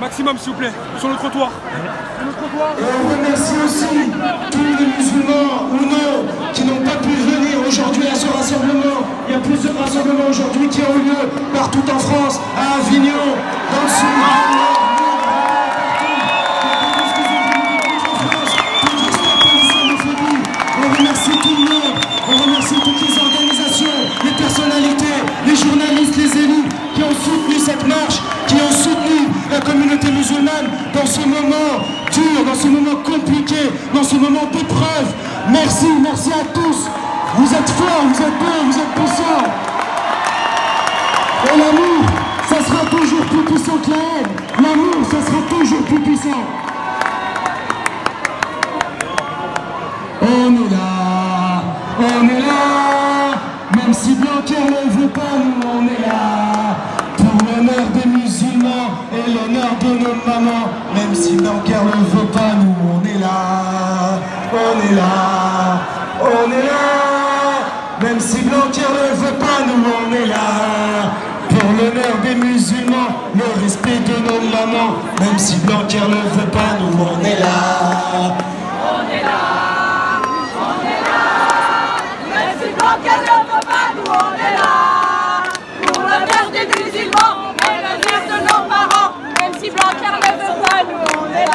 maximum s'il vous plaît, sur le trottoir. Et on remercie aussi tous les musulmans ou non qui n'ont pas pu venir aujourd'hui à ce rassemblement. Il y a plusieurs rassemblements aujourd'hui qui ont eu lieu partout en France, à Avignon, dans le sud. Dans ce moment dur, dans ce moment compliqué, dans ce moment d'épreuve. Merci, merci à tous. Vous êtes forts, vous êtes bons, vous êtes puissants. Et l'amour, ça sera toujours plus puissant que la haine. L'amour, ça sera toujours plus puissant. On est là, on est là, l'honneur de nos mamans, même si Blanquer ne veut pas, nous on est là. On est là, on est là, même si Blanquer ne veut pas, nous on est là. Pour l'honneur des musulmans, le respect de nos mamans, même si Blanquer ne veut pas, nous on est là. Même si Blanquer ne veut pas, nous on est là Pour l'honneur des musulmans et l'honneur de nos parents Même si Blanquer ne veut pas, nous on est là Oh là là,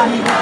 solidarité